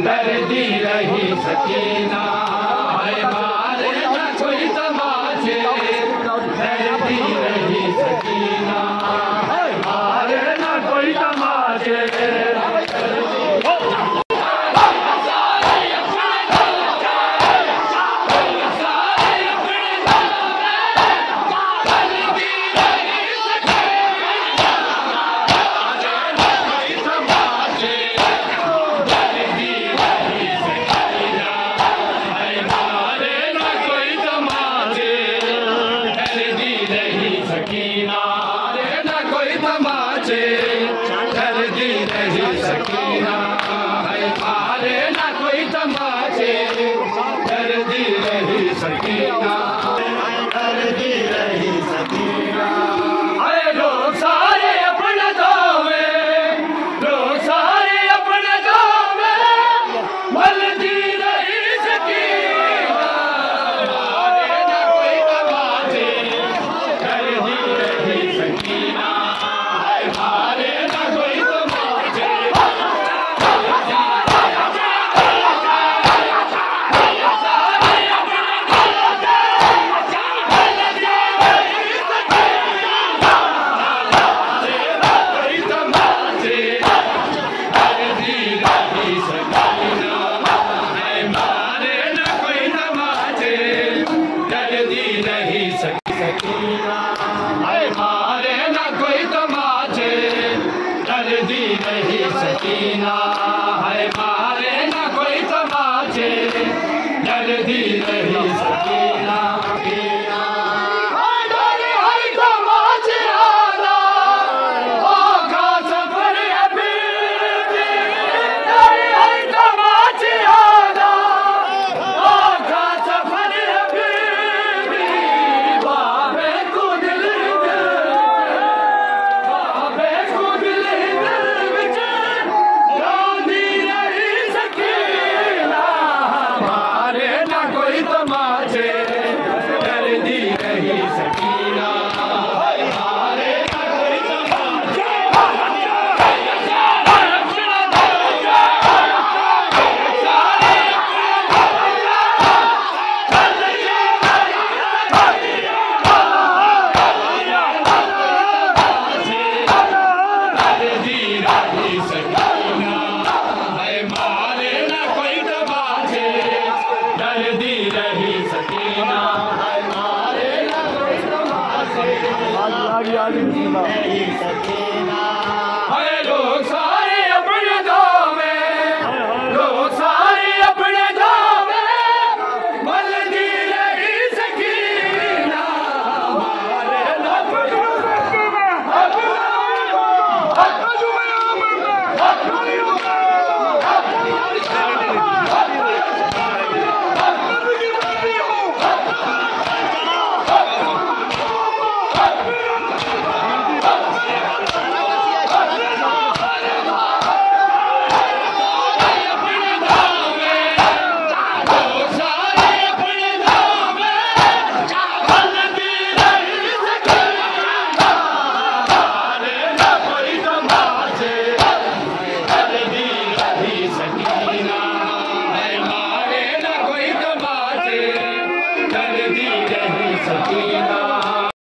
दर्दी रही Sakina. Regis tá tá aqui na né? नहीं सकी सकीना। मारे ना कोई तमाचे। डर दी नहीं सकीना। Abi yardım et.